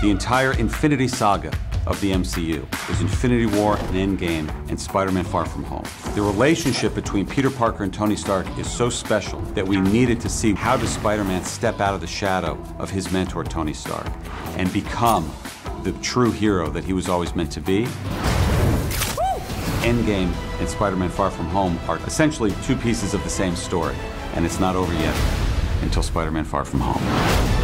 The entire Infinity Saga of the MCU is Infinity War and Endgame and Spider-Man Far From Home. The relationship between Peter Parker and Tony Stark is so special that we needed to see how does Spider-Man step out of the shadow of his mentor Tony Stark and become the true hero that he was always meant to be. Endgame and Spider-Man Far From Home are essentially two pieces of the same story, and it's not over yet until Spider-Man Far From Home.